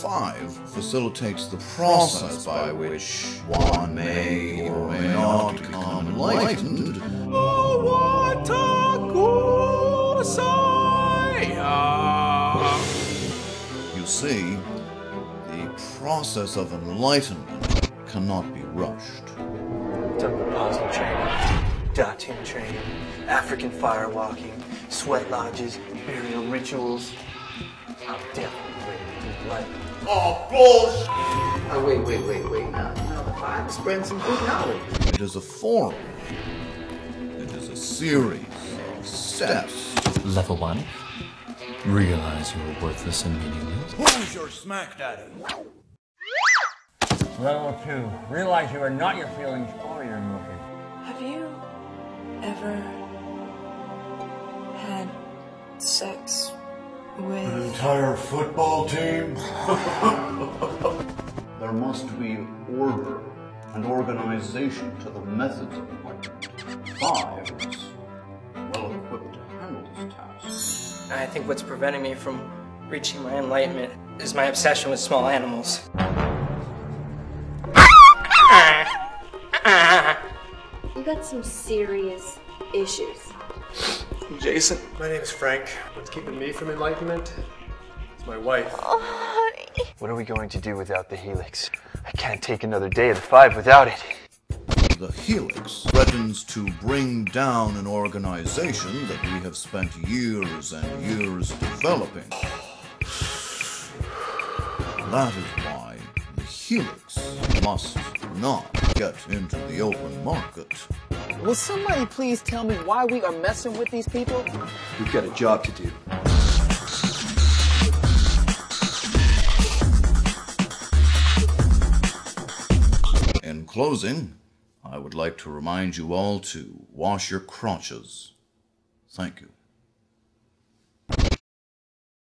five facilitates the process by which one may or may not become enlightened. You see, the process of enlightenment cannot be rushed. Done Vipassana training, Datin training, African firewalking, sweat lodges, burial rituals. I'm definitely ready to do oh, life. Oh, wait, wait, wait, wait. Now, now the five is spreading some good knowledge. It is a forum. It is a series of steps. Level 1. Realize you are worthless and meaningless. Who's your smack daddy? Level two, realize you are not your feelings or your emotions. Have you ever had sex with. Entire football team? There must be order and organization to the methods of enlightenment. Five is well equipped to handle this task. I think what's preventing me from reaching my enlightenment is my obsession with small animals. You got some serious issues. Jason. My name is Frank. What's keeping me from enlightenment? It's my wife. What are we going to do without the helix? I can't take another day of the five without it. The Helix threatens to bring down an organization that we have spent years and years developing. That is why the Helix must not get into the open market. Will somebody please tell me why we are messing with these people? We've got a job to do. In closing, I would like to remind you all to wash your crotches. Thank you.